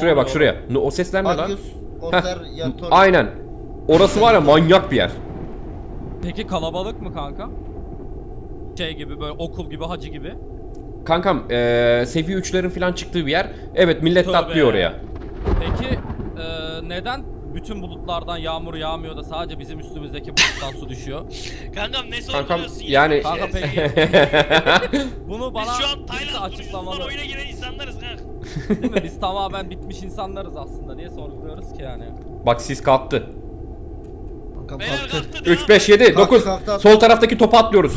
Şuraya bak şuraya. Ne- O sesler ne lan? Heh. Aynen. Orası var ya manyak bir yer. Peki kalabalık mı kanka? Şey gibi böyle okul gibi hacı gibi. Kankam eee seviye 3'lerin falan çıktığı bir yer. Evet millet Tövbe. atlıyor oraya. Peki e, neden bütün bulutlardan yağmur yağmıyor da sadece bizim üstümüzdeki buluttan su düşüyor? Kankam ne Kankam ya? yani Kanka peki bunu Biz bana şu an Tayland oyuna giren insanlarız kanka. Değil mi? Biz tamamen bitmiş insanlarız aslında. Niye sorguluyoruz ki yani? Bak sis kalktı. Beyler kalktı. kalktı. 3 5 7 Kalktı, 9. kalktı. Sol taraftaki topa atlıyoruz.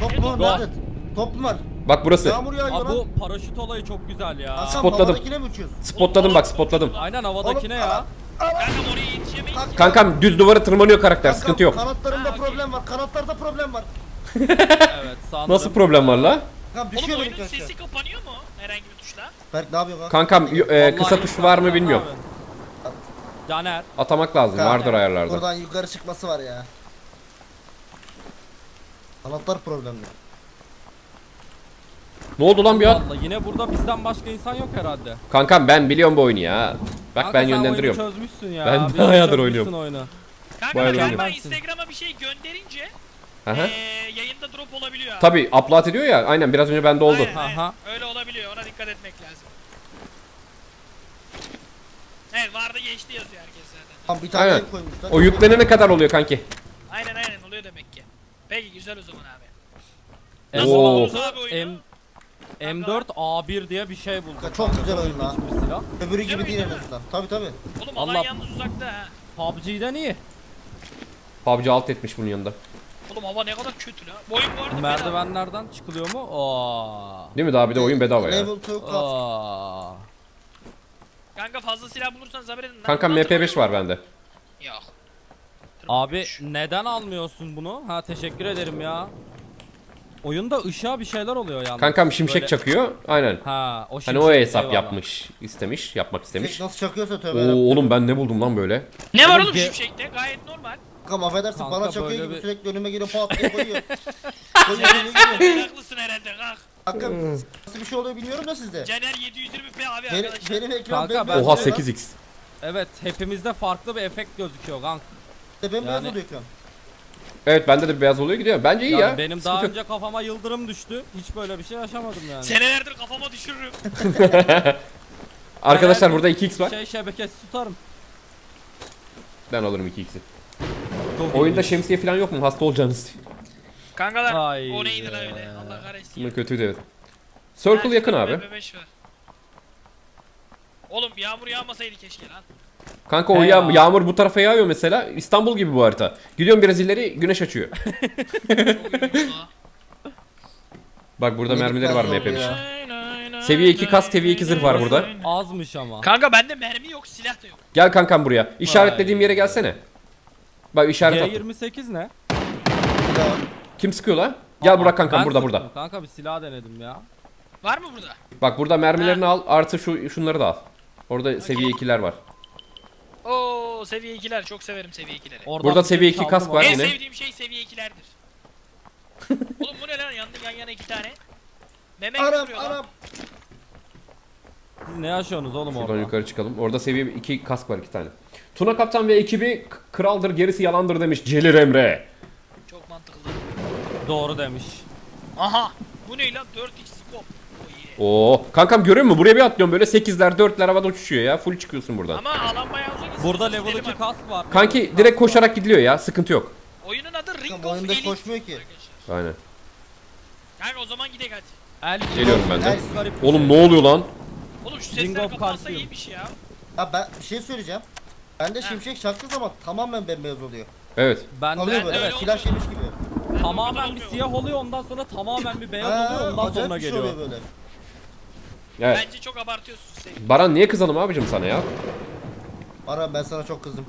Top mu? Nerede? Top mu var? Bak burası. Yağmur yağıyor Aa, lan. bu paraşüt olayı çok güzel ya. Kankam Spotladım. havadakine mi uçuyorsun? Spotladım bak spotladım. Aynen havadakine Oğlum, ya. Kankam oraya yetişemeyiz. Kankam, düz duvara tırmanıyor karakter kankam, sıkıntı yok. Kanatlarımda Ha, problem var. Kanatlarda problem var. Evet. Nasıl problem var la? Kankam Oğlum düşüyor oyunun sesi kapanıyor mu? Berk ne yapıyor kanka? Kankam e, kısa tuş var mı bilmiyorum. Caner. Atamak lazım Kanka, vardır ayarlarda. Buradan yukarı çıkması var ya. Kanatlar problemli. Ne oldu lan bir an? Vallahi yine burada bizden başka insan yok herhalde. Kankam ben biliyorum bu oyunu ya. Bak Kanka ben sen yönlendiriyorum. oyunu çözmüşsün ya. Ben bayağıdır çözmüşsün oynuyorum. Oyunu. Kanka Versin. Instagram'a bir şey gönderince Aha. eee yayında drop olabiliyor. abi. Tabi upload ediyor ya. Aynen biraz önce bende oldu. Aynen, aynen. Aha. Öyle olabiliyor ona dikkat etmek lazım. Evet vardı geçti yazıyor herkes zaten. Tam bir tane Aynen. koymuşlar. O yüklenene kadar oluyor kanki. Aynen aynen oluyor demek ki. Peki güzel o zaman abi. M16, Nasıl buldunuz abi oyunu? M, M4 A1 diye bir şey buldum. Çok güzel oyun lan. Bir silah. Öbürü gibi Değil değil mi? en azından. Tabi tabi. Oğlum alan Allah- yalnız uzakta ha. PUBG'den iyi. PUBG alt etmiş bunun yanında. Oğlum hava ne kadar kötü la. Bu oyun bu arada bedava. Merdivenlerden çıkılıyor mu? Oo. Değil mi daha bir de oyun bedava ya. Level 2 craft. Oo. Kanka fazla silah bulursanız haber edin. lan. Bundan MP5 sonra- var bende. Yok. Abi neden almıyorsun bunu? Ha teşekkür ederim ya. Oyunda ışığa bir şeyler oluyor yalnız. Kankam şimşek Böyle- çakıyor. Aynen. Ha o Hani şimşek. o hesap eyvallah. yapmış, istemiş, yapmak istemiş. Nasıl çakıyorsa tövbe Oo yarabbim. oğlum ben ne buldum lan böyle? Ne var Oğlum oğlum ge- şimşekte gayet normal. Kankam affedersin Kanka bana çakıyor gibi bir- sürekli önüme geliyor pat diye koyuyor. sen meraklısın herhalde kalk. Kanka nasıl bir şey oluyor bilmiyorum da sizde. Caner 720p abi Benim, arkadaşlar. benim ekran Kanka ben- Oha oluyor lan. 8x. Evet hepimizde farklı bir efekt gözüküyor kank. İşte Bembeyaz Yani- oluyor ekran. Evet bende de bir beyaz oluyor gidiyor. Bence iyi Yani ya. benim daha önce kafama yıldırım düştü. Hiç böyle bir şey yaşamadım yani. Senelerdir kafama düşürürüm. Arkadaşlar burada 2x var. Şey şebekesi tutarım. Ben alırım 2x'i. Oyunda şemsiye falan yok mu? Hasta olacaksınız. Kankalar Ay o neydi lan öyle Allah kahretsin. Bu kötüydü evet. Circle yakın abi. MP5 var. Oğlum yağmur yağmasaydı keşke lan. Kanka o yağ- ya. yağmur bu tarafa yağıyor mesela. İstanbul gibi bu harita. Gidiyorum biraz ileri güneş açıyor. La. Bak burada mermileri var epeymiş. oldu Seviye 2 kas, seviye 2 zırh var burada. Azmış ama. Kanka bende mermi yok silah da yok. Gel kankam buraya. İşaretlediğim yere gelsene. Bak işaret attım. G28 ne? Kim sıkıyor lan? Gel Burak kankam Ben burada sıktım. burada. Kanka bir silah denedim ya. Var mı burada? Bak burada mermilerini al artı şu şunları da al. Orada seviye 2'ler var. Oo seviye 2'ler çok severim seviye 2'leri. Oradan Burada şey seviye iki çaldım kask var. en yine. sevdiğim şey seviye 2'lerdir. Oğlum bu ne lan yandı yan yana iki tane. Meme Arap vuruyor lan. Arap. Siz ne yaşıyorsunuz oğlum Şuradan orada? yukarı çıkalım. Orada seviye 2 kask var 2 tane. Tuna Kaptan ve ekibi k- kraldır gerisi yalandır demiş Celil Emre. Çok mantıklı. Doğru demiş. Aha bu ne lan 4x scope. O iyi. Oo, kankam görüyor musun? Buraya bir atlıyorum böyle 8'ler 4'ler havada uçuşuyor ya. Full çıkıyorsun buradan. Ama alan bayağı uzak. Burada İstiyorsanız level gidelim 2 abi. kask var. Kanki Level direkt kask var. koşarak gidiliyor ya. Sıkıntı yok. Oyunun adı Ring Kanka of oyunda Elite. koşmuyor ki. Arkadaşlar. Aynen. Kanka o zaman gidelim hadi. El Geliyorum ben de. Oğlum şey. ne oluyor lan? Oğlum şu Ring sesler of kapansa iyiymiş ya. Ha ben bir şey söyleyeceğim. Bende şimşek çaktığı zaman tamamen bembeyaz oluyor. Evet. Ben Alıyor de böyle evet. öyle flash yemiş gibi. Ben Tamamen bir olmuyor. siyah oluyor ondan sonra tamamen bir beyaz Ha, oluyor ondan acayip sonra bir şey geliyor. oluyor böyle. Evet. Bence çok abartıyorsun sevgili. Baran niye kızalım abicim sana ya? Ara ben sana çok kızdım.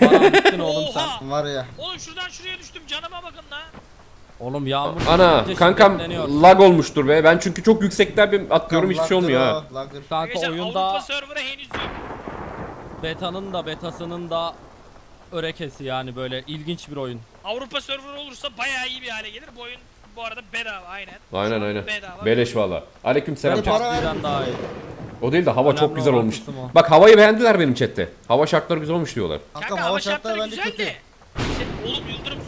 Bana bittin oğlum sen. Oha! Var ya. Oğlum şuradan şuraya düştüm canıma bakın la. Oğlum yağmur. Ana kankam lag olmuştur be. Ben çünkü çok yüksekten bir atlıyorum hiçbir şey olmuyor ha. Kanka Arkadaşlar oyunda Avrupa server'a henüz yok. beta'nın da betasının da örekesi yani böyle ilginç bir oyun. Avrupa server olursa bayağı iyi bir hale gelir. Bu oyun bu arada bedava aynen. Aynen aynen. Bedava. Beleş valla. Aleyküm selam. Para Bizden vermiyorsun daha iyi. O değil de hava Önemli çok güzel olan olmuş. kısım o. Bak havayı beğendiler benim chatte. Hava şartları güzel olmuş diyorlar. Kanka hava şartları bence güzel kötü. de. Sen- Oğlum Yıldırım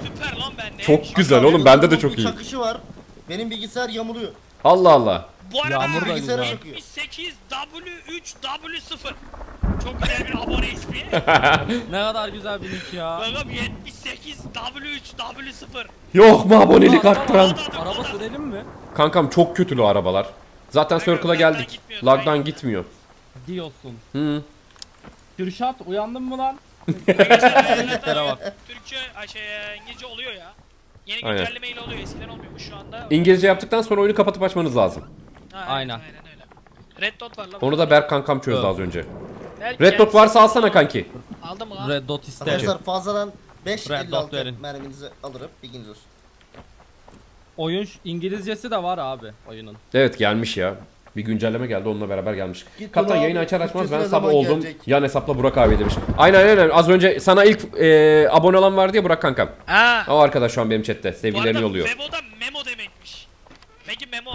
bende. Çok güzel oğlum bende de çok iyi. Çakışı var. Benim bilgisayar yamuluyor. Allah Allah. Bu arada Yağmur da Bilgisayara güzel. çakıyor. 78 W3 W0. Çok güzel bir abone ismi. Ne kadar güzel bir nick ya. Kankam 78 W3 W0. Yok mu abonelik arttıran? Araba sürelim mi? Kankam çok kötülü arabalar. Zaten Kanka, Circle'a lagdan geldik. gitmiyor, Lagdan aynen. gitmiyor. Diyorsun. Hı. Kürşat uyandın mı lan? Hareketlere bak. Türkçe, ay şey, İngilizce oluyor ya. Yeni Aynen. güncelleme ile oluyor. Eskiden olmuyormuş şu anda. İngilizce yaptıktan sonra oyunu kapatıp açmanız lazım. Ha, evet, Aynen. Aynen öyle. Red Dot var lan. Onu da Berk kankam çözdü Evet. az önce. Belki Red Dot varsa alsana kanki. Aldın mı lan? Red dot iste. Arkadaşlar fazladan 5 Red dot verin. 56 merminizi alırım. Bilginiz olsun. Oyun İngilizcesi de var abi oyunun. Evet gelmiş ya. Bir güncelleme geldi onunla beraber gelmiş. Git Kaptan abi, açar açmaz ben zaman oldum. gelecek? Yan hesapla Burak abi demiş. Aynen aynen az önce sana ilk e, abone olan vardı ya Burak kankam. Ha. O arkadaş şu an benim chatte. Sevgilerini yolluyor. Memo da memo demekmiş. Peki Memo.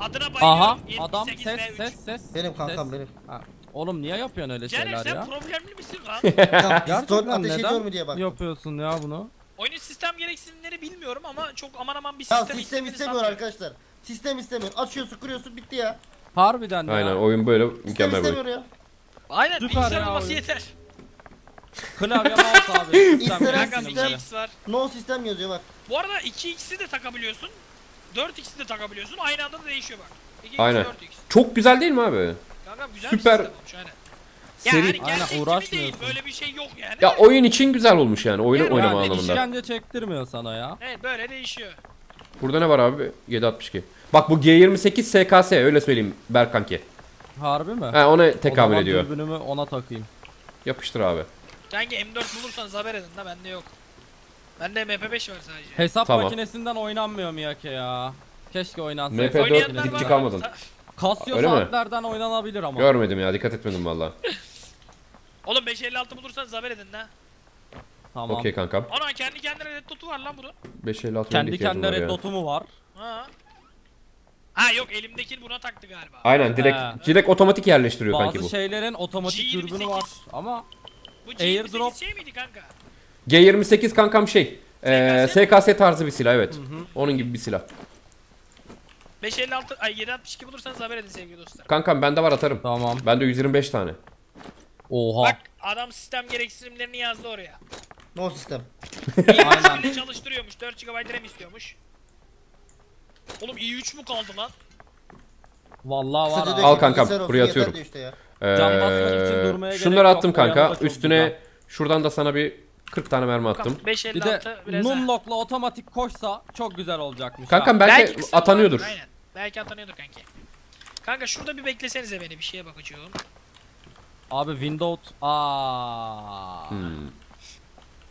Adına bayılıyorum. Aha 78 adam V3. ses ses ses. Benim kankam ses. benim. Ha, Oğlum niye yapıyorsun öyle Caner şeyler sen ya? problemli misin lan? Pistol Gerçekten ateş ediyor neden mu diye bak. yapıyorsun ya bunu? Oyunun sistem gereksinimleri bilmiyorum ama çok aman aman bir Ya sistem sistem istemini istemiyor arkadaşlar. Sistem istemiyor. Açıyorsun kuruyorsun bitti ya. Harbiden ya. Aynen oyun böyle mükemmel bir oyun. Aynen Süper bilgisayar ya olması oyun. yeter. Klavye mouse abi. İstenen Kankam sistem- 2x var. No sistem yazıyor bak. Bu arada 2x'i de takabiliyorsun. 4x'i de takabiliyorsun. Aynı anda da değişiyor bak. 2x, Aynen. 4x. Çok güzel değil mi abi? Kankam güzel Süper. bir sistem olmuş aynen. Seri- hani Aynen, gerçek gibi değil. Böyle bir şey yok yani. Ya oyun için güzel olmuş yani. Oyunu Yani oynama Yani anlamında. işkence çektirmiyor sana ya. Evet böyle değişiyor. Burada ne var abi? 762. Bak bu G28 SKS öyle söyleyeyim Berk kanki. Harbi mi? Ha ona O tekamül zaman ediyor. dürbünümü ona takayım. Yapıştır abi. Sanki M4 bulursanız haber edin de bende yok. Bende MP5 var sadece. Hesap Tamam. makinesinden oynanmıyor Miyake ya. Keşke oynansaydı. MP4 Oynayanlar dipçik var. almadın. Casio Öyle mi? saatlerden oynanabilir ama. Görmedim ya dikkat etmedim valla. Oğlum 556 bulursanız haber edin de. Tamam. Okey kankam. Ana kendi kendine red dot'u var lan bunun. 556 Kendi kendine red dotu mu var? Ha. Ha yok elimdekini buna taktı galiba. Aynen direkt Ha. direkt otomatik yerleştiriyor kanki Bazı bu. şeylerin otomatik G28. dürbünü var ama Bu Airdrop- G28 şey miydi kanka? G28 kankam şey. Eee SKS SKS tarzı bir silah evet. Onun gibi bir silah. 556 ay 762 bulursanız haber edin sevgili dostlar. Kankam bende var atarım. tamam. Bende 125 tane. Oha. Bak adam sistem gereksinimlerini yazdı oraya. No sistem. Aynen. i3 çalıştırıyormuş 4 GB RAM istiyormuş. Oğlum i3 mu kaldı lan? Vallahi var Kısaca Al ki, kankam, bilgisayar olsun, buraya yeter atıyorum. işte ya. Can basmak için Eee, durmaya gerek şunları yok, attım o yanı da kanka. çok Üstüne güzel. şuradan da sana bir 40 tane mermi attım. Bakalım, Bir 556 de biraz. Numlock'la otomatik koşsa çok güzel olacakmış. Kankam ha. belki kısa atanıyordur. Aynen. Belki atanıyordur kanki. Kanka şurada bir beklesenize beni bir şeye bakacağım. Abi Windows. Aa. Hmm.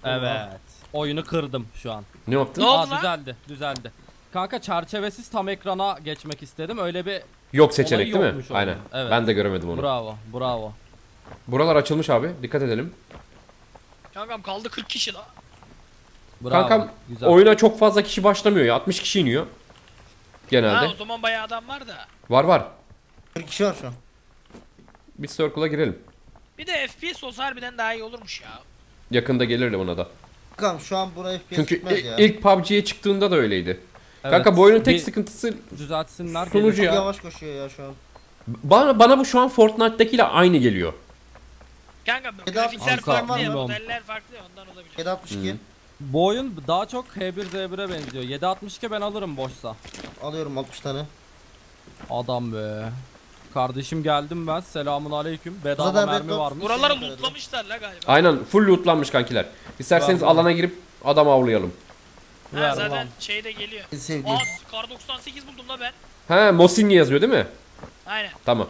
Evet. Oyunu kırdım şu an. Ne yaptın? Ne oldu Aa lan? düzeldi, düzeldi. Kanka çerçevesiz tam ekrana geçmek istedim. Öyle bir Yok seçenek değil mi? Aynen. Evet. Ben de göremedim onu. bravo, bravo. Buralar açılmış abi. Dikkat edelim. Kankam kaldı 40 kişi la. Bravo. Kankam güzel. oyuna çok fazla kişi başlamıyor ya. 60 kişi iniyor. Ha Genelde. o zaman bayağı adam var da. Var var. 40 kişi var şu an. Bir circle'a girelim. Bir de FPS olsa harbiden daha iyi olurmuş ya. Yakında gelir buna da. Kankam şu an buna FPS Çünkü çıkmaz i- ya. ilk PUBG'ye çıktığında da öyleydi. Evet, Kanka bu oyunun tek bir sıkıntısı düzeltsinler. Sunucu. Çok ya. yavaş koşuyor ya şu an. bana bana bu şu an Fortnite'dakiyle aynı geliyor. Kanka Bir grafikler daha farklı ya, mı? modeller farklı ya, ondan olabilir. 762 Bu oyun daha çok H1Z1'e benziyor. 762 ben alırım boşsa. alıyorum 60 tane. Adam be. Kardeşim geldim ben. Selamun aleyküm. Bedava Zaten mermi Dot- varmış. Buraları lootlamışlar la galiba. Aynen full lootlanmış kankiler. İsterseniz Bravo. alana girip adam avlayalım. Ha, Ver zaten lan. şey de geliyor. En sevdiğim. Aa kar 98 buldum la ben. He Mosingi yazıyor değil mi? Aynen. Tamam.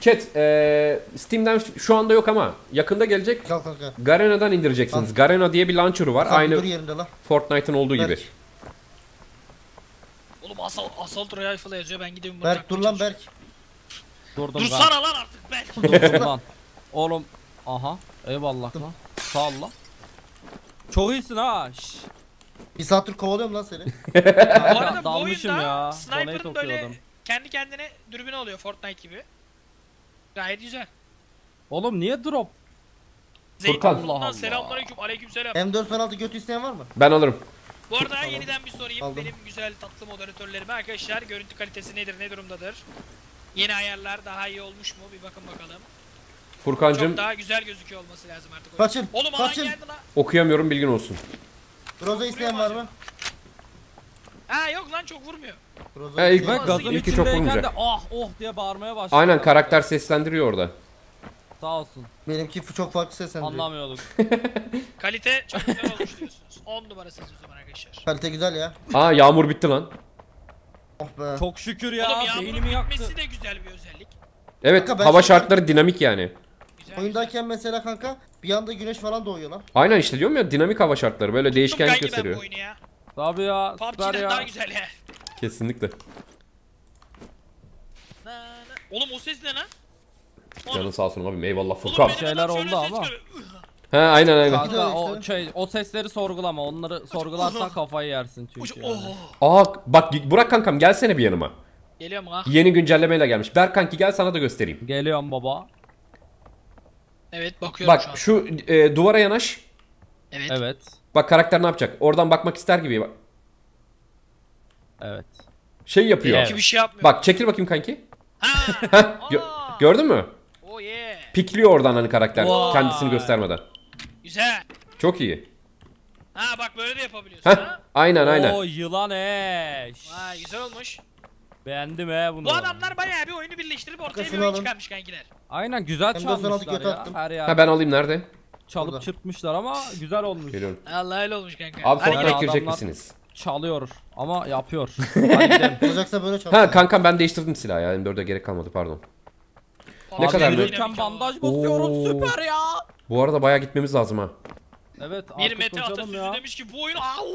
Chat eee, Steam'den şu anda yok ama yakında gelecek. Kal kanka. Garena'dan indireceksiniz. Garena diye bir launcher'ı var. Dur Aynı yerinde la. Fortnite'ın olduğu gibi. Berk. Oğlum asal assault rifle yazıyor ben gidiyorum bunu Berk takmaya dur lan. Berk. Durdum ben. Dursana lan artık Berk. Dursun lan. Oğlum. Aha. Eyvallah lan. Sağ ol lan. Çok iyisin ha. Şş. Bir saattir kovalıyorum lan seni. Bu arada bu Dalmışım oyunda ya. sniper'ın Donate böyle okuyordum. kendi kendine dürbün oluyor Fortnite gibi. Gayet güzel. Oğlum niye drop? Furkan. Allah Allah. Zeytinburnu'ndan selamünaleyküm. Aleykümselam. M416 götü isteyen var mı? Ben alırım. Bu arada yeniden bir sorayım. Aldım. Benim güzel tatlı moderatörlerime arkadaşlar görüntü kalitesi nedir, ne durumdadır? Yeni ayarlar daha iyi olmuş mu? Bir bakın bakalım. Furkancım Çok daha güzel gözüküyor olması lazım artık. oyun. Kaçın, Oğlum alan kaçın. geldi lan. okuyamıyorum bilgin olsun. Groza isteyen var mı? Ha yok lan çok vurmuyor. Groza He, ilk- isteyen gazın İlki çok içindeyken vurmayacak. de ah oh diye bağırmaya başladı. Aynen karakter seslendiriyor orada. Sağ olsun. Benimki çok farklı seslendiriyor. Anlamıyorduk. Kalite çok güzel olmuş diyorsunuz. 10 numarasınız o zaman arkadaşlar. Kalite güzel ya. Aa yağmur bitti lan. Oh be. Çok şükür ya. Oğlum yağmurun beynimi yaktı. bitmesi de güzel bir özellik. Evet Kanka ben hava şimdi- şartları dinamik yani. Güzel Oyundayken mesela kanka bir anda güneş falan doğuyor lan. Aynen işte diyorum ya dinamik hava şartları böyle güzel. değişkenlik Kanki ben bu gösteriyor. oyunu ya. Tabii ya. Süper PUBG'den daha ya. güzel ya. Kesinlikle. Na, na. Oğlum o ses ne lan? Canın sağ olsun abim eyvallah Oğlum Furkan. benim Şeyler adam şöyle oldu ses ama. çıkarıyor. He aynen aynen. Kanka o şey o sesleri sorgulama. Onları sorgularsan kafayı yersin çünkü. Yani. Aa bak Burak kankam gelsene bir yanıma. Geliyor mu ha? Yeni güncellemeyle gelmiş. Berk kanki gel sana da göstereyim. Geliyorum baba. Evet bakıyorum şu an. Bak şu e, duvara yanaş. Evet. Evet. Bak karakter ne yapacak? Oradan bakmak ister gibi. Bak. Evet. Şey yapıyor. Benimki bir şey yapmıyor. Bak çekil bakayım kanki. Ha. Heh, gö- Aa. gördün mü? Oh yeah. Pikliyor oradan hani karakter Vay. kendisini göstermeden. Güzel. Çok iyi. Ha bak böyle de yapabiliyorsun Heh, ha. aynen aynen. Oo yılan eş. Vay güzel olmuş. Beğendim he bunu. Bu adamlar bayağı bir oyunu birleştirip ortaya bir Şunu oyun alın. çıkarmış kankiler. Aynen güzel Hem de son altı çalmışlar ya. attım. Her yer Ha ben alayım nerede? çalıp Burada. çırpmışlar ama güzel olmuş. Geliyorum. Allah öyle olmuş kanka. Abi Hadi Fortnite gidelim. girecek adamlar- misiniz? Çalıyor ama yapıyor. Hadi gidelim. Olacaksa böyle çal. Ha kankam ben değiştirdim silahı ya. M4'e gerek kalmadı pardon. Ne Abi, kadar mı? Yürürken bandaj basıyorum Oo. süper ya. Bu arada bayağı gitmemiz lazım ha. Evet Bir Mete atasözü ya. demiş ki bu oyun au.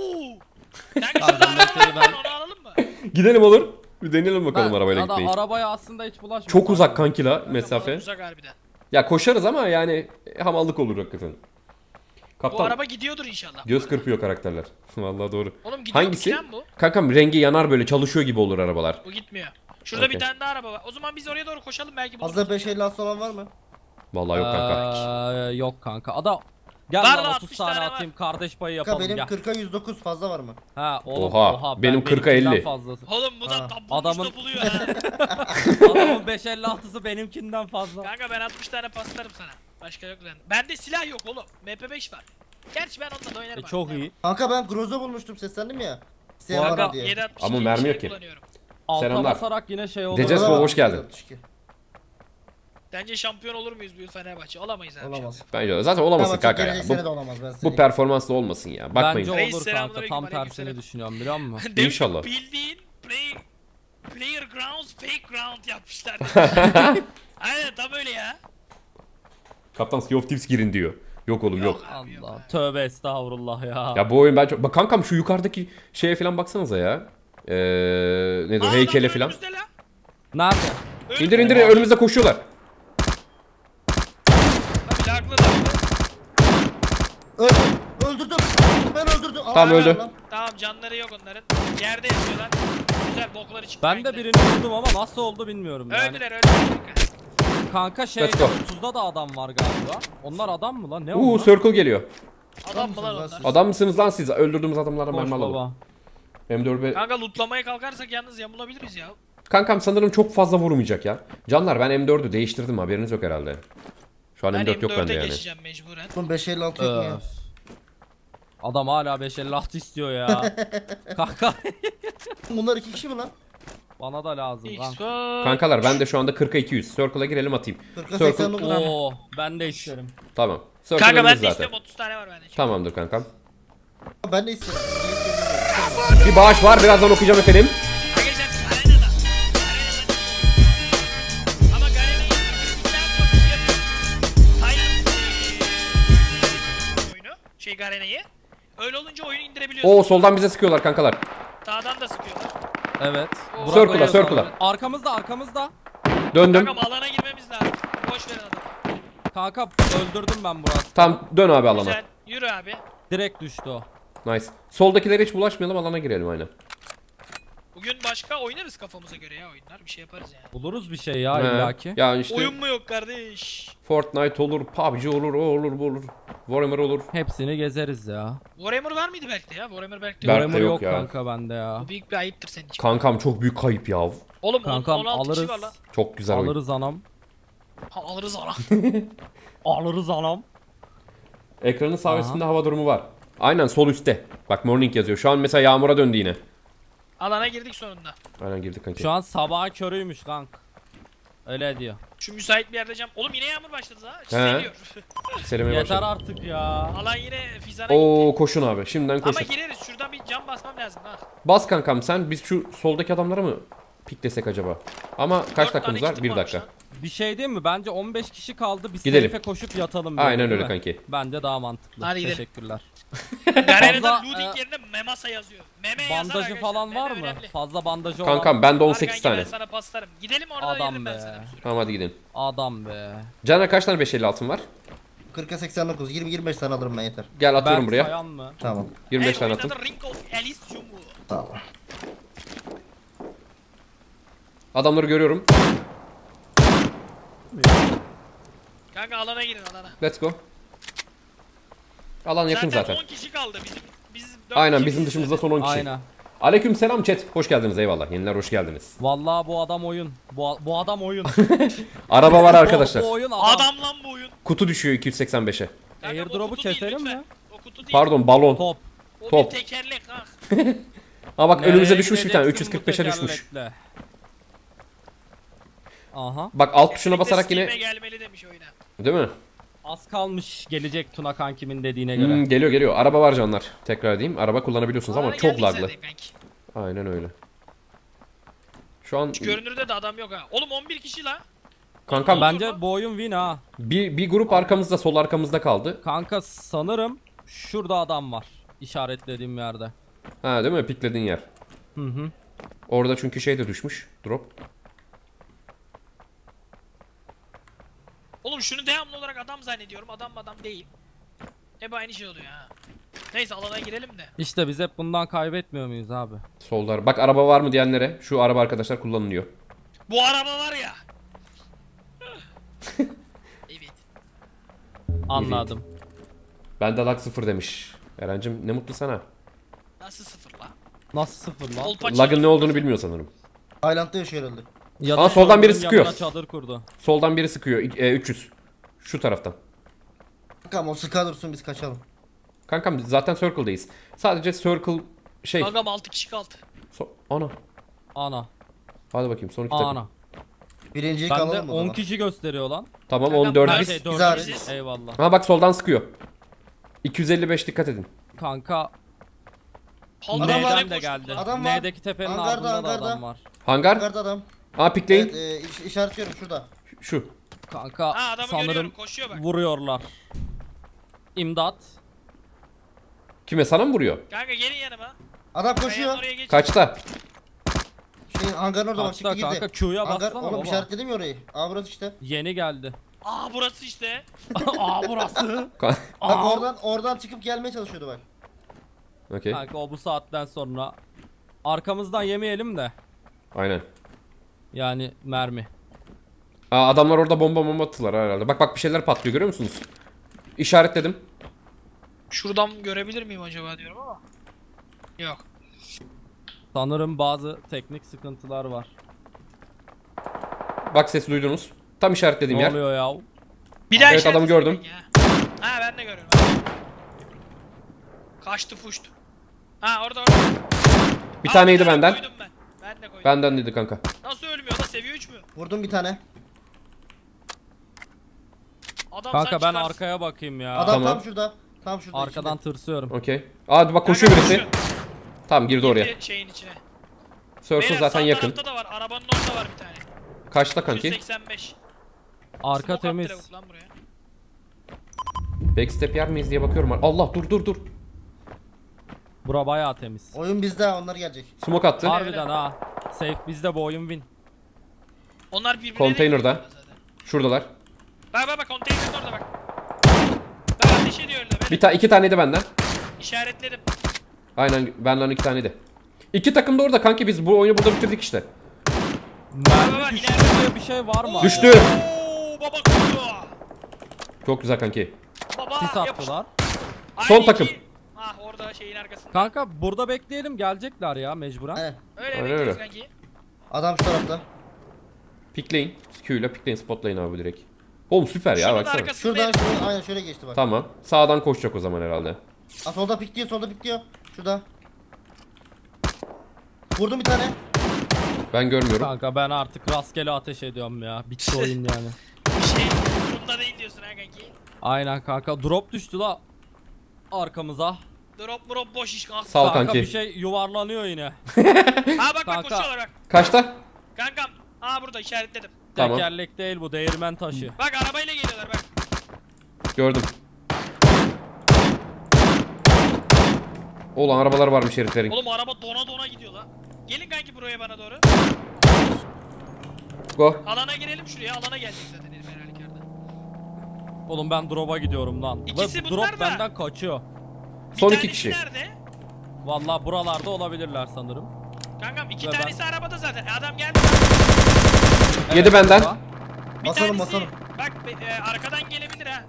Kanka ben- onu alalım mı? Gidelim olur. Bir deneyelim bakalım Ben- arabayla gitmeyi. arabaya aslında hiç bulaşma. Çok uzak kanki la mesafe. Uzak harbiden. Ya koşarız ama yani hamallık olur hakikaten. Bu Kaptan araba gidiyordur inşallah. göz kırpıyor karakterler. Vallahi doğru. Oğlum gidiyor Hangisi? bu? Kankam rengi yanar böyle çalışıyor gibi olur arabalar. Bu gitmiyor. Şurada Okey. bir tane daha araba var. O zaman biz oraya doğru koşalım belki buluruz. Fazla 556 olan var mı? Vallahi yok kanka. Ee, yok kanka. Ada Gel Var lan lan, 30 60 tane tane var. atayım kardeş payı Kanka yapalım benim gel. 40'a 109 fazla var mı? Ha oğlum Oha, oha. benim ben 40'a benimkinden 50. fazlası. Oğlum bu da tam Adamın- da buluyor ha. Adamın 556'sı benimkinden fazla. Kanka ben 60 tane paslarım sana. Başka yok lan. Bende silah yok oğlum. MP5 var. Gerçi ben onunla da oynarım. E, abi. çok iyi. Kanka ben Groza bulmuştum seslendim ya. Arada- mı diye. 762 Ama mermi şey yok ki. Alta Selamlar. basarak yine şey oldu. Deces Groza Baba, var, hoş geldin. 762. Bence şampiyon olur muyuz bu Fenerbahçe? Olamayız abi. Olamaz. Bence de. Zaten olamasın Ama kanka ya. Bu, sene de olamaz ben bu performansla olmasın ya. Bakmayın. Bence Reis, olur kanka. selamünaleyküm, Tam tersini düşünüyorum biliyor musun? İnşallah. Bildiğin play, player grounds fake ground yapmışlar. Aynen tam öyle ya. Kaptan Sea of Thieves girin diyor. Yok oğlum yok. yok Allah tövbe estağfurullah ya. Ya bu oyun ben çok... Bak kankam şu yukarıdaki şeye falan baksanıza ya. Ee, nedir Aa, heykele falan. Nerede? İndir indir önümüzde koşuyorlar. Tabii laklı da. Öldürdüm. Ben öldürdüm. Aa, Tamam, öldü. lan. Tamam canları yok onların. Yerde yatıyorlar. Güzel bokları çıktı. Ben de birini vurdum ama nasıl oldu bilmiyorum yani. Öldüler öldüler. kanka. Kanka şey Let's go. 30'da da adam var galiba. Onlar adam mı lan? Ne Uuu onlar? circle geliyor. Adam mı lan onlar? Adam mısınız lan siz? Öldürdüğümüz adamlardan Boş mermi alalım. baba. M4 Kanka lootlamaya kalkarsak yalnız yamulabiliriz ya. Kankam sanırım çok fazla vurmayacak ya. Canlar ben M4'ü değiştirdim haberiniz yok herhalde. Şu an Ben M4 yok M4'e bende yani. geçeceğim mecburen. Oğlum 556 yok mu ya? Öf. Adam hala 556 istiyor ya. Kanka Bunlar iki kişi mi lan? bana da lazım lan. X4. Kankalar ben de şu anda 40'a 200. Circle'a girelim atayım. 40'a Circle- 89 tane. Oo ben de isterim. Tamam. Circle Kanka ben de zaten. istiyorum 30 tane var bende. Tamamdır kankam. Ben de istiyorum. İstiyorum. Bir bağış var birazdan okuyacağım efendim. Şey Garena'yı. Öyle olunca oyunu indirebiliyorsun. Oo soldan bize sıkıyorlar kankalar. Sağdan da sıkıyorlar. Evet. Oo. Circle'a, circle'a. Arkamızda arkamızda. Döndüm. Kanka alana girmemiz lazım. Boş verin adamı. Kanka öldürdüm ben Burak. Tam dön abi alana. Güzel. Yürü abi. Direkt düştü o. Nice. Soldakilere hiç bulaşmayalım alana girelim aynen. Bu Bugün başka oynarız kafamıza göre ya oyunlar. Bir şey yaparız yani. Buluruz bir şey ya He. illaki. Ya işte Oyun mu yok kardeş? Fortnite olur, PUBG olur, o olur, bu olur. Warhammer olur. Hepsini gezeriz ya. Warhammer var mıydı belki de ya? Warhammer belki de Berk Warhammer yok yok ya. kanka bende ya. Bu büyük bir ayıptır senin için. Kankam çok büyük kayıp ya. Oğlum Kankam 16 kişi var alırız. lan. Çok güzel oyun. Alırız anam. Ha, alırız ana. Alırız anam. Ekranın sağ Aha. üstünde hava durumu var. Aynen sol üstte. Bak morning yazıyor. Şu an mesela yağmura döndü yine. Alana girdik sonunda. Aynen girdik kanki. Şu an sabah körüymüş kank. Öyle diyor. Şu müsait bir yerde cam. Oğlum yine yağmur başladı ha. Çiseliyor. Selameye Yeter artık ya. Alan yine fizana gitti. Oo koşun abi. Şimdiden Ama koşun. gireriz. Şuradan bir cam basmam lazım ha. Bas kankam sen. Biz şu soldaki adamları mı piklesek acaba? Ama kaç Dört dakikamız tane var? kitim Bir varmış dakika. lan. Bir şey değil mi? Bence 15 kişi kaldı. Biz Gidelim. safe'e koşup yatalım. Aynen öyle mi? kanki. Bence daha mantıklı. Hadi gidelim. Teşekkürler. Garena'da Fazla, loading e, yerine memasa yazıyor. Meme Bandajı falan meme var mı? önemli. Fazla bandajı olan Kankam bende Var 18 kanki, tane. Ben sana paslarım. Gidelim orada Adam veririm ben be. sana sürü. Tamam hadi gidelim. adam be. Caner kaç tane 550 altın var? 40'a 89 20 25 tane alırım ben yeter. Gel atıyorum Berk buraya. Tamam. 25 Hey, tane bu. Tamam. Adamları görüyorum. Kanka alana girin alana. Let's go. Alan yakın zaten. 10 kişi kaldı bizim. Biz dört Aynen kişi bizim dışımızda zaten. son 10 kişi. Aynen. Aleyküm selam chat. Hoş geldiniz eyvallah. Yeniler hoş geldiniz. Vallahi bu adam oyun. Bu, bu adam oyun. Araba var arkadaşlar. Bu, bu oyun adam. Adam lan bu oyun. Kutu düşüyor 285'e. Kanka, bu Airdrop'u kutu değil keselim lütfen. mi? O kutu değil. Pardon balon. Top. O top. bir tekerlek ha. Aa bak önümüze düşmüş bir tane. gideceksin bu 345'e düşmüş. Aha. Bak alt tuşuna basarak yine gelmeli demiş oyuna. değil mi? Az kalmış gelecek Tuna kankimin dediğine göre. Hmm, geliyor geliyor. Araba var canlar. Tekrar diyeyim. Araba kullanabiliyorsunuz ama Alana çok laglı. Aynen öyle. Şu an Görünürde de adam yok ha. Oğlum 11 kişi la. kankam Bence bu oyun win ha. bir, bir grup arkamızda sol arkamızda kaldı. Kanka sanırım şurada adam var. İşaretlediğim yerde. Ha değil mi? Piklediğin yer. Hı hı. Orada çünkü şey de düşmüş. Drop. Oğlum şunu devamlı olarak adam zannediyorum. Adam adam değil. Hep aynı şey oluyor ha. Neyse alana girelim de. İşte biz hep bundan kaybetmiyor muyuz abi? Solda. Bak araba var mı diyenlere şu araba arkadaşlar kullanılıyor. Bu araba var ya. evet. Anladım. Bende lag sıfır demiş. Erencim ne mutlu sana. Nasıl sıfır la? Nasıl sıfır lan? Kolpaçino Lagın ne olduğunu bilmiyor sanırım. Tayland'da yaşıyor herhalde. Ya Aa, soldan biri yanına sıkıyor. çadır kurdu. Soldan biri sıkıyor. İ- e, 300. Şu taraftan. Tamam o sıka dursun biz kaçalım. Kankam biz zaten circle'dayız. Sadece circle şey. Kankam 6 kişi kaldı. So- ana. Ana. Hadi bakayım son iki takım. Ana. Birinciyi Bende kalalım o 10 zaman. kişi gösteriyor lan. Tamam Kankam, 14 ben biz. de- Şey, biz 4 hariç. biziz. Eyvallah. Ha bak soldan sıkıyor. 255 dikkat edin. Kanka Haldır Adam var. N'den de geldi. Adam var. N'deki tepenin Hangarda, ardında da hangarda. adam var. Hangar. Yukarıda adam. Aa pikleyin. Evet e, iş- işaretliyorum şurada. Şu. Kanka adamı görüyorum sanırım koşuyor bak. vuruyorlar. İmdat. Kime sana mı vuruyor? Kanka gelin yanıma. Adam Kayanın koşuyor. oraya. Kaçta? Şey hangarın orada bak Kaçta çıktı girdi. kanka Q'ya Hangar bassana oğlum baba. işaretledim ya orayı. Aa burası işte. Yeni geldi. Aa burası işte. Aa burası. Ka- Bak oradan oradan çıkıp gelmeye çalışıyordu bak. Okey. Kanka o bu saatten sonra arkamızdan yemeyelim de. Aynen. Yani mermi. Aa adamlar orada bomba bomba attılar herhalde. Bak bak bir şeyler patlıyor görüyor musunuz? İşaretledim. Şuradan görebilir miyim acaba diyorum ama. Yok. Sanırım bazı teknik sıkıntılar var. Bak sesi duydunuz. Tam işaretlediğim ne yer. oluyor ya? Bir daha Evet, adamı gördüm. ya. Ha ben de görüyorum. Kaçtı fuştu. Ha orada orada. Bir Aa, taneydi tane benden. koydum koydum. Benden dedi kanka. Nasıl ölmüyor da seviye 3 mü? Vurdum bir tane. Adam Kanka ben çıkarsın. arkaya bakayım ya. Adam Tamam. tam şurada. Tam şurada. Arkadan içinde. tırsıyorum. Okey. Aa bak koşuyor birisi. Tamam girdi oraya. Şeyin içine. Beyler, zaten sağ yakın. tarafta da var. Arabanın orada var bir tane. Kaçta kanki? 185. Arka Smoke temiz. lavuk lan buraya. Backstep yer miyiz diye bakıyorum. Allah dur dur dur. Bura bayağı temiz. Oyun bizde onlar gelecek. Smoke attı. Harbiden ha. Safe bizde bu oyun win. Onlar birbirine zaten. Şuradalar. Bak bak bak konteynerin orada bak. Bak ateş ediyor öyle. Bir ta iki tane de benden. İşaretledim. Aynen benden iki tane de. İki takım da orada kanki biz bu oyunu burada bitirdik işte. Mermi düştü bir şey var mı? Düştü. Oo baba. Çok güzel kanki. Baba Sis attılar. Son iki- takım. Ah orada şeyin arkasında. Kanka burada bekleyelim gelecekler ya mecburen. Aynen. Öyle Öyle öyle. kanki. Adam şu tarafta. Pikleyin. Q ile pikleyin spotlayın abi direkt. Oğlum süper ya Şunun baksana. Şuradan şuradan aynen şöyle geçti bak. Tamam. Sağdan koşacak o zaman herhalde. Aa, solda pikliyor solda pikliyor. Şurada. Vurdum bir tane. Ben görmüyorum. Kanka ben artık rastgele ateş ediyorum ya. Bitti oyun yani. bir şey umurumda değil diyorsun ha kanki. Aynen kanka drop düştü la arkamıza. Drop drop boş iş kanka. Sağ ol Kanka kanki. bir şey yuvarlanıyor yine. Ha bak bak Kanka. koşuyorlar bak. Kaçta? Kankam. Aa burada işaretledim. Tamam. Tekerlek değil bu değirmen taşı. Bak arabayla geliyorlar bak. Gördüm. Oğlum arabalar varmış heriflerin. Oğlum araba dona dona gidiyor la. Gelin kanki buraya bana doğru. Go. Alana girelim şuraya. Alana gelecek zaten herif her halükarda. Oğlum ben drop'a gidiyorum lan. İkisi Ve bunlar drop da. benden kaçıyor. Son iki kişi. nerede? Vallahi buralarda olabilirler sanırım. Kankam iki Ve ben- tanesi arabada zaten. E, Adam geldi. Yedi benden. Bir Basalım, tanesi basalım. bak e, arkadan gelebilir ha.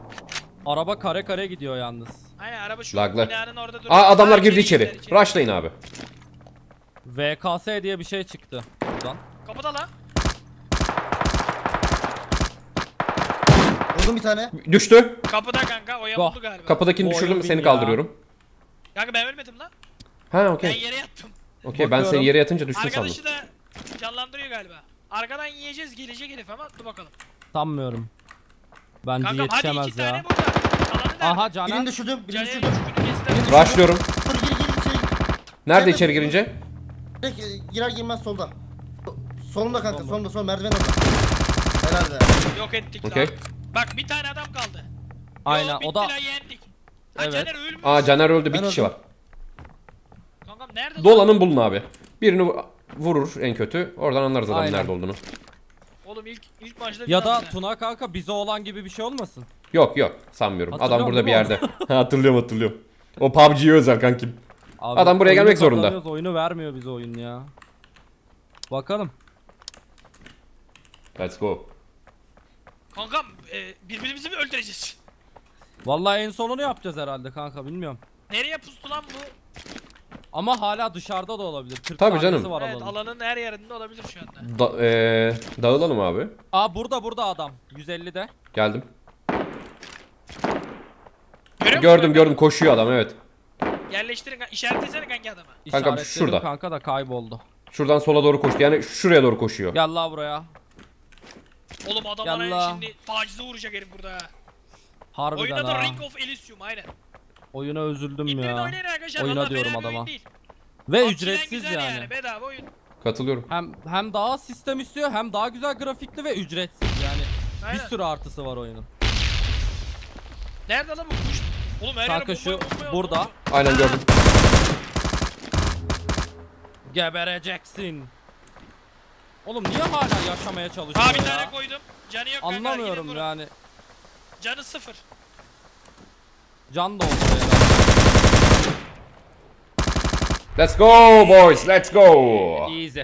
Araba kare kare gidiyor yalnız. Aynen araba şu Laglı. binanın orada duruyor. Aa adamlar girdi içeri içeri. Rushlayın abi. VKS diye bir şey çıktı buradan. Kapıda lan. Vurdum bir tane. Düştü. Kapıda kanka. O yamuldu galiba. Kapıdakini düşürdüm seni ya. kaldırıyorum. Kanka ben ölmedim lan. Ha Ben okey. yere yattım. Okey ben seni yere yatınca düştün sandım. Arkadaşı da canlandırıyor galiba. Arkadan yiyeceğiz gelecek herif ama dur bakalım. Sanmıyorum. Bence Kankam hadi yetişemez iki ya. tane burada. Aha Caner. Birini düşürdüm. Birini düşürdüm. Rushlıyorum. Dur gir gir içeri. Nerede Nerede? içeri girince? E, girer girmez solda. Solunda kanka solunda sol merdiven orada. Herhalde. Yok ettik Okey. lan. Bak bir tane adam kaldı. Aynen Yo, o da yendik. Ha Evet. Caner ölmüş. Aa Caner öldü bir Ben kişi öldüm. var. Kankam nerede lan? Dolanın bulun abi. Birini vu- vurur en kötü. Oradan anlarız adamın Aynen. nerede olduğunu. Oğlum ilk ilk maçta ya da. Tuna kanka bize olan gibi bir şey olmasın. Yok yok sanmıyorum. Hatırlıyor Adam burada bir yerde. Ha, hatırlıyorum hatırlıyorum. O PUBG'ye özel kankim. Abi, Adam buraya gelmek zorunda. Oyunu vermiyor bize oyun ya. Bakalım. Let's go. Kankam e, birbirimizi mi öldüreceğiz? Vallahi en sonunu yapacağız herhalde kanka bilmiyorum. Nereye pustu lan bu? Ama hala dışarıda da olabilir. 40 Tabii canım. Var Evet alanın. alanın her yerinde olabilir şu anda. Da, eee, dağılalım abi. Aa burada burada adam. 150'de. Geldim. Görüyor Gördüm kanka? gördüm koşuyor adam evet. Yerleştirin kanka. İşaretlesene kanki adamı. Kanka, şurada. Kanka da kayboldu. Şuradan sola doğru koştu. Yani şuraya doğru koşuyor. Gel la buraya. Oğlum adam Yallah. bana şimdi tacize vuracak herif burada ha. Harbiden Oyunda da ha. Ring of Elysium aynen. Oyuna üzüldüm İndirin ya. oynayın arkadaşlar. Oyuna Vallahi diyorum bir oyun adama. Ve PUBG'den ücretsiz güzel yani. Bedava oyun. Katılıyorum. Hem hem daha sistem istiyor hem daha güzel grafikli ve ücretsiz yani. Aynen. Bir sürü artısı var oyunun. Nerede lan bu kuş? Oğlum her Kanka şu burada. oldu. Aynen gördüm. Gebereceksin. Oğlum niye hala yaşamaya çalışıyor Aa bir ya? tane koydum. Canı yok kanka. Anlamıyorum vurun. yani. Canı sıfır. Can da oldu herhalde. Let's go boys let's go. Easy.